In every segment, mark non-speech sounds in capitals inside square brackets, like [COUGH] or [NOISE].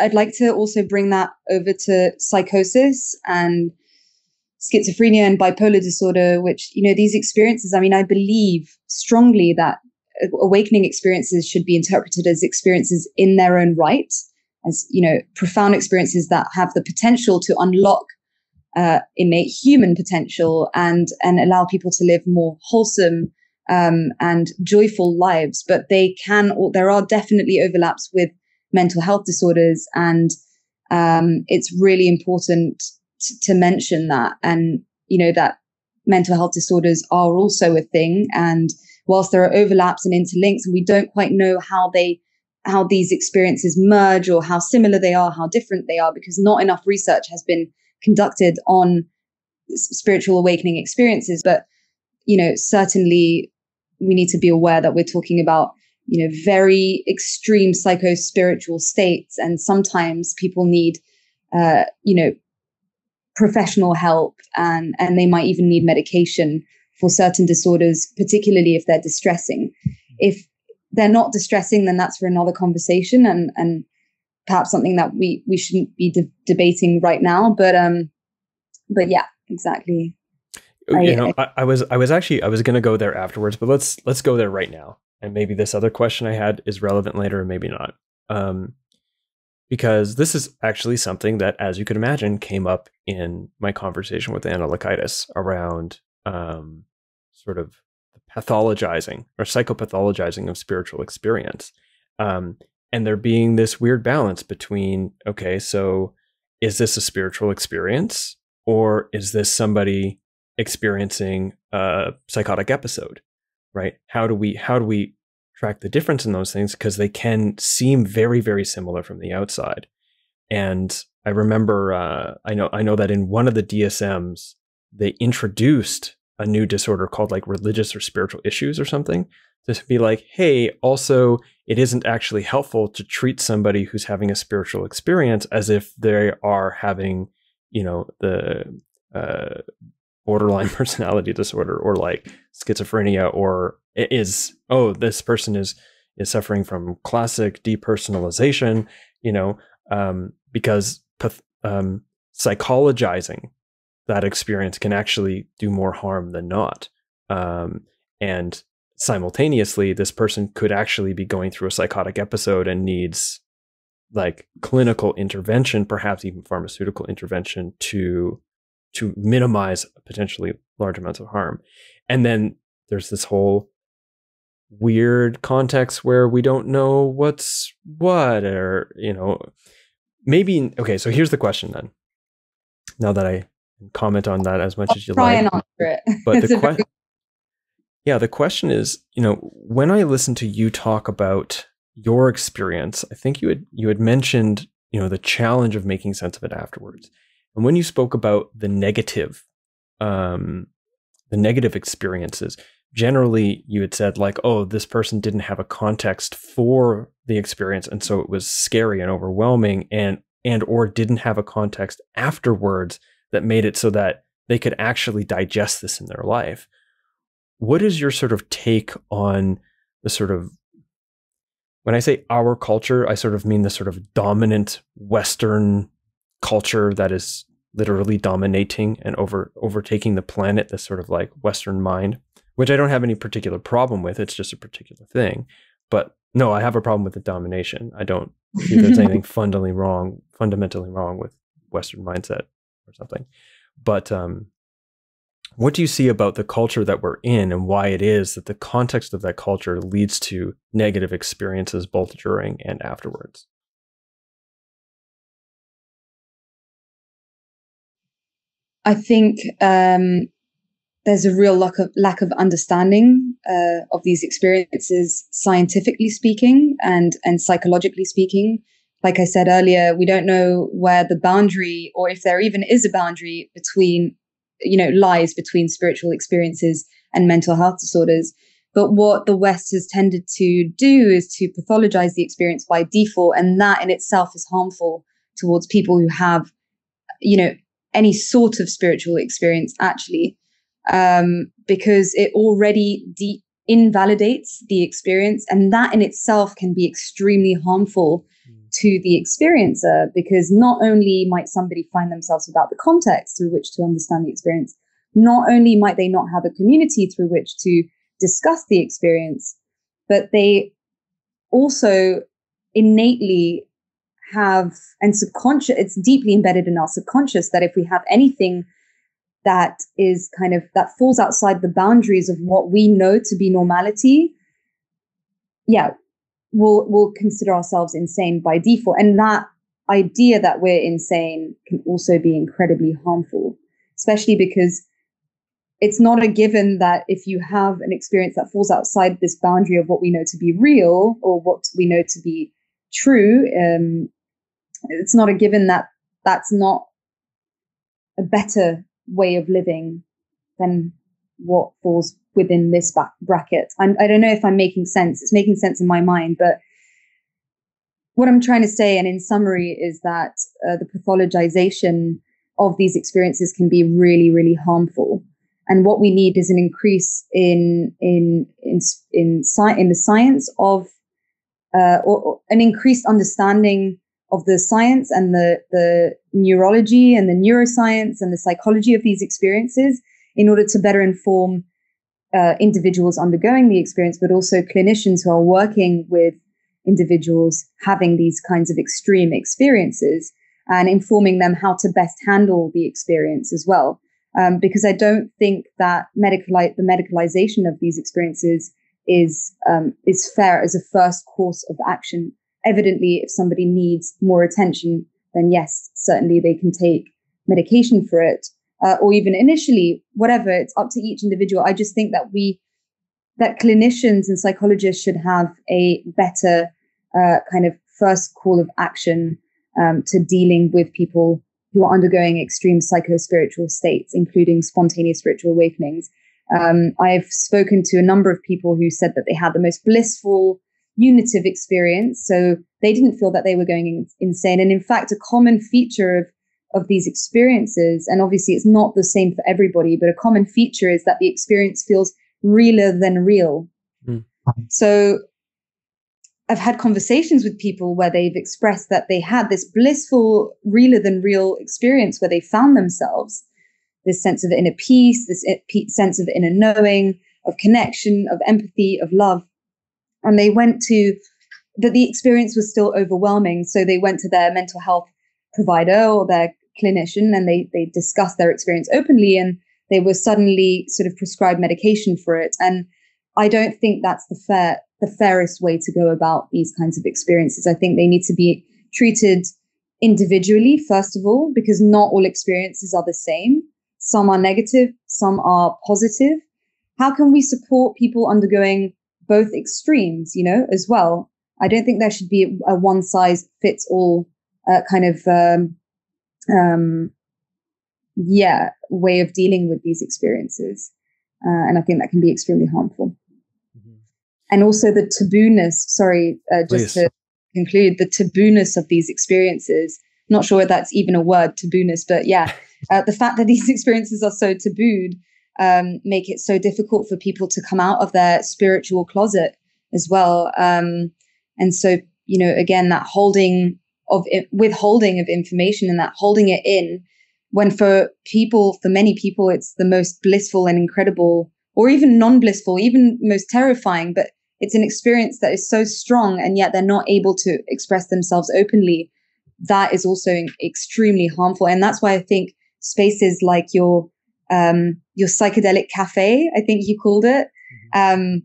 I'd like to also bring that over to psychosis and schizophrenia and bipolar disorder, which, you know, these experiences, I mean, I believe strongly that awakening experiences should be interpreted as experiences in their own right, as, you know, profound experiences that have the potential to unlock uh, innate human potential and, and allow people to live more wholesome um, and joyful lives. But they can, there are definitely overlaps with mental health disorders. And um, it's really important t- to mention that. And, you know, that mental health disorders are also a thing. And whilst there are overlaps and interlinks, and we don't quite know how they, how these experiences merge or how similar they are, how different they are, because not enough research has been conducted on spiritual awakening experiences. But, you know, certainly we need to be aware that we're talking about you know very extreme psycho spiritual states and sometimes people need uh, you know professional help and and they might even need medication for certain disorders particularly if they're distressing. If they're not distressing then that's for another conversation and and perhaps something that we we shouldn't be de- debating right now but um but yeah exactly. You I, know I, I was i was actually i was going to go there afterwards but let's let's go there right now and maybe this other question I had is relevant later, and maybe not. Um, because this is actually something that, as you could imagine, came up in my conversation with Anna around um, sort of pathologizing or psychopathologizing of spiritual experience. Um, and there being this weird balance between, okay, so is this a spiritual experience or is this somebody experiencing a psychotic episode? Right? How do we how do we track the difference in those things because they can seem very very similar from the outside. And I remember uh, I know I know that in one of the DSMs they introduced a new disorder called like religious or spiritual issues or something to be like, hey, also it isn't actually helpful to treat somebody who's having a spiritual experience as if they are having, you know, the uh, borderline [LAUGHS] personality disorder or like schizophrenia or is oh this person is is suffering from classic depersonalization you know um, because um, psychologizing that experience can actually do more harm than not. Um, and simultaneously this person could actually be going through a psychotic episode and needs like clinical intervention perhaps even pharmaceutical intervention to to minimize potentially large amounts of harm. And then there's this whole weird context where we don't know what's what or you know maybe okay so here's the question then now that i comment on that as much I'll as you try like and answer it. but the [LAUGHS] question yeah the question is you know when i listen to you talk about your experience i think you had you had mentioned you know the challenge of making sense of it afterwards and when you spoke about the negative, um, the negative experiences, generally you had said like, oh, this person didn't have a context for the experience, and so it was scary and overwhelming, and and or didn't have a context afterwards that made it so that they could actually digest this in their life. What is your sort of take on the sort of when I say our culture, I sort of mean the sort of dominant Western culture that is literally dominating and over overtaking the planet this sort of like western mind which i don't have any particular problem with it's just a particular thing. But no i have a problem with the domination. I don't see there's [LAUGHS] anything fundamentally wrong fundamentally wrong with western mindset or something. But um what do you see about the culture that we're in and why it is that the context of that culture leads to negative experiences both during and afterwards I think um, there's a real lack of lack of understanding uh, of these experiences, scientifically speaking, and and psychologically speaking. Like I said earlier, we don't know where the boundary, or if there even is a boundary between, you know, lies between spiritual experiences and mental health disorders. But what the West has tended to do is to pathologize the experience by default, and that in itself is harmful towards people who have, you know, any sort of spiritual experience actually um, because it already de- invalidates the experience and that in itself can be extremely harmful to the experiencer because not only might somebody find themselves without the context through which to understand the experience, not only might they not have a community through which to discuss the experience, but they also innately have and subconscious it's deeply embedded in our subconscious that if we have anything that is kind of that falls outside the boundaries of what we know to be normality yeah we'll we'll consider ourselves insane by default. And that idea that we're insane can also be incredibly harmful especially because it's not a given that if you have an experience that falls outside this boundary of what we know to be real or what we know to be true, um, it's not a given that that's not a better way of living than what falls within this back bracket. I'm, I don't know if I'm making sense. It's making sense in my mind, but what I'm trying to say, and in summary, is that uh, the pathologization of these experiences can be really, really harmful. And what we need is an increase in in in in, sci- in the science of uh, or, or an increased understanding of the science and the the neurology and the neuroscience and the psychology of these experiences in order to better inform uh, individuals undergoing the experience, but also clinicians who are working with individuals having these kinds of extreme experiences and informing them how to best handle the experience as well um, because I don't think that medical the medicalization of these experiences is um, is fair as a first course of action. Evidently, if somebody needs more attention, then yes, certainly they can take medication for it, uh, or even initially, whatever. It's up to each individual. I just think that we that clinicians and psychologists should have a better uh, kind of first call of action um, to dealing with people who are undergoing extreme psycho-spiritual states, including spontaneous spiritual awakenings. Um, I've spoken to a number of people who said that they had the most blissful, unitive experience. So they didn't feel that they were going in, insane. And in fact, a common feature of, of these experiences, and obviously it's not the same for everybody, but a common feature is that the experience feels realer than real. Mm. So I've had conversations with people where they've expressed that they had this blissful, realer than real experience where they found themselves this sense of inner peace, this sense of inner knowing, of connection, of empathy, of love. And they went to, but the experience was still overwhelming. So they went to their mental health provider or their clinician and they, they discussed their experience openly and they were suddenly sort of prescribed medication for it. And I don't think that's the fair the fairest way to go about these kinds of experiences. I think they need to be treated individually, first of all, because not all experiences are the same. Some are negative, some are positive. How can we support people undergoing both extremes, you know, as well? I don't think there should be a one size fits all uh, kind of, um, um, yeah, way of dealing with these experiences. Uh, and I think that can be extremely harmful and also the tabooness. Sorry, uh, just Please. to conclude, the tabooness of these experiences. Not sure if that's even a word, tabooness, but yeah, [LAUGHS] uh, the fact that these [LAUGHS] experiences are so tabooed um, make it so difficult for people to come out of their spiritual closet as well. Um, and so, you know, again, that holding of it, withholding of information and that holding it in when for people, for many people, it's the most blissful and incredible or even non-blissful, even most terrifying, but it's an experience that is so strong and yet they're not able to express themselves openly that is also extremely harmful and that's why i think spaces like your um, your psychedelic cafe i think you called it mm-hmm. um,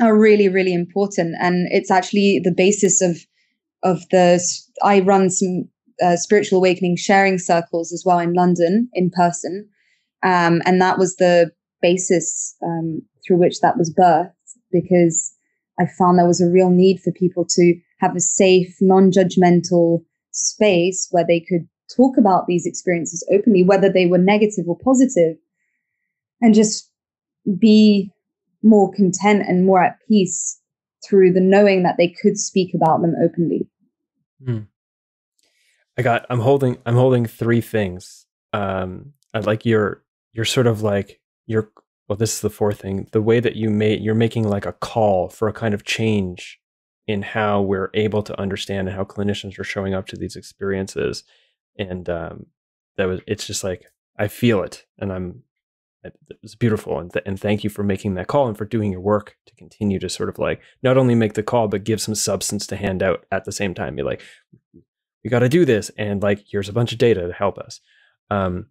are really really important and it's actually the basis of of the i run some uh, spiritual awakening sharing circles as well in london in person um, and that was the basis um, through which that was birthed because I found there was a real need for people to have a safe, non judgmental space where they could talk about these experiences openly, whether they were negative or positive, and just be more content and more at peace through the knowing that they could speak about them openly. Hmm. I got I'm holding I'm holding three things. Um I like your you're sort of like your well this is the fourth thing the way that you made you're making like a call for a kind of change in how we're able to understand and how clinicians are showing up to these experiences. And um, that was, it's just like, I feel it and I'm, it's beautiful. And, th- and thank you for making that call and for doing your work to continue to sort of like not only make the call, but give some substance to hand out at the same time. Be like, we got to do this. And like, here's a bunch of data to help us. Um,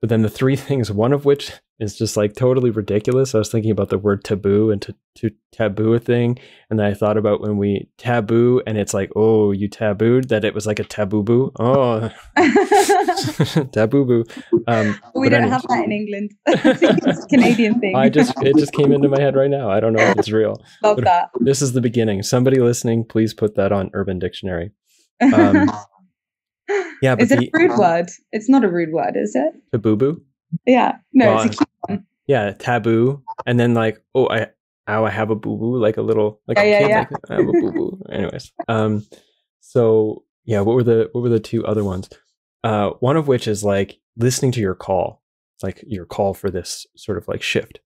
but then the three [LAUGHS] things, one of which is just like totally ridiculous. I was thinking about the word taboo and to, to taboo a thing. And then I thought about when we taboo and it's like, oh, you tabooed, that it was like a taboo boo. Oh, [LAUGHS] [LAUGHS] taboo boo. Um, we don't have that in England. it's a Canadian thing. I just, it just came into my head right now. I don't know if it's real. Love but that. This is the beginning. Somebody listening, please put that on Urban Dictionary. Um, yeah, but is it the, a rude word? It's not a rude word, is it? Taboo boo. boo. Yeah, no, well, it's a cute one. Yeah, taboo, and then like, oh, I, oh, I have a boo boo, like a little, like yeah, yeah, yeah. Like, I have a boo boo. [LAUGHS] Anyways, um, so yeah, what were the what were the two other ones? Uh, one of which is like listening to your call. It's like your call for this sort of like shift.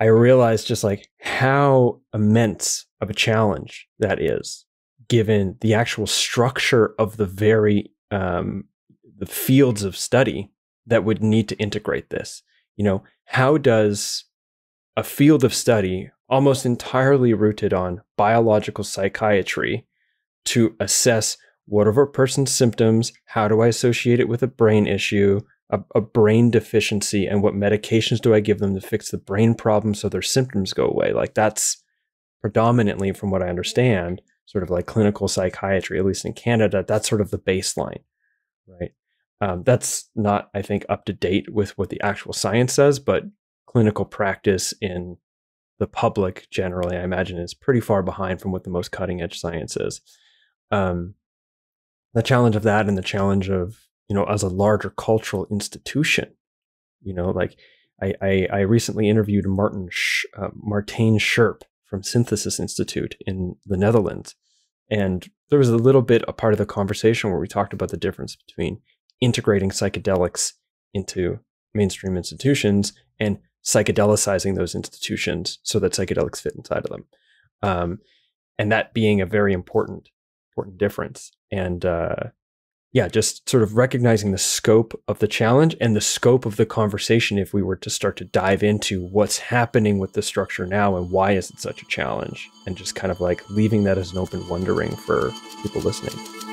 I realized just like how immense of a challenge that is given the actual structure of the very um, the fields of study that would need to integrate this. You know, how does a field of study almost entirely rooted on biological psychiatry to assess what are a person's symptoms, how do I associate it with a brain issue, a, a, brain deficiency, and what medications do I give them to fix the brain problem so their symptoms go away? Like that's predominantly, from what I understand, sort of like clinical psychiatry, at least in Canada, that's sort of the baseline, right? Um, that's not, I think, up to date with what the actual science says, but clinical practice in the public generally, I imagine, is pretty far behind from what the most cutting edge science is. Um, the challenge of that and the challenge of, you know, as a larger cultural institution, you know, like I, I, I recently interviewed Martin Sh- uh, Martijn Schirp from Synthesis Institute in the Netherlands. And there was a little bit a part of the conversation where we talked about the difference between integrating psychedelics into mainstream institutions and psychedelicizing those institutions so that psychedelics fit inside of them. Um, and that being a very important, important difference. And uh, yeah, just sort of recognizing the scope of the challenge and the scope of the conversation if we were to start to dive into what's happening with the structure now and why is it such a challenge and just kind of like leaving that as an open wondering for people listening.